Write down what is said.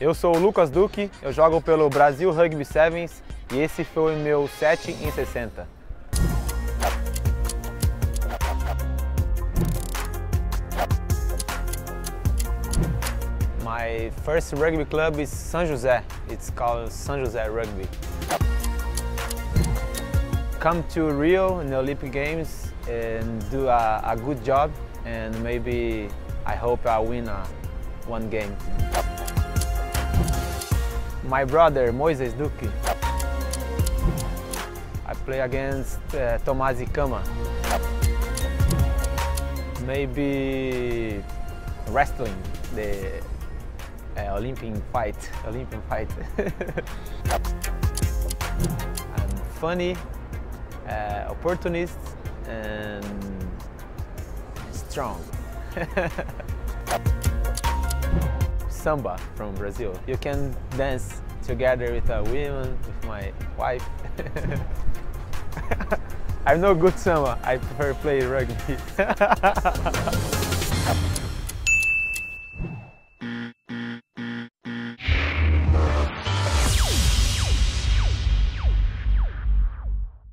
Eu sou o Lucas Duque, eu jogo pelo Brasil Rugby Sevens e esse foi o meu 7 em 60. My first rugby club is San Jose. It's called San Jose Rugby. Come to Rio in the Olympic Games and do a, a good job and maybe I hope I win a, one game. My brother Moises Duque. I play against uh, Tomasi Cama. Maybe wrestling, the uh, Olympic fight. Olympic fight. I'm funny, uh, opportunist, and strong. Samba from Brazil. You can dance together with a woman, with my wife. I'm no good samba. I prefer play rugby.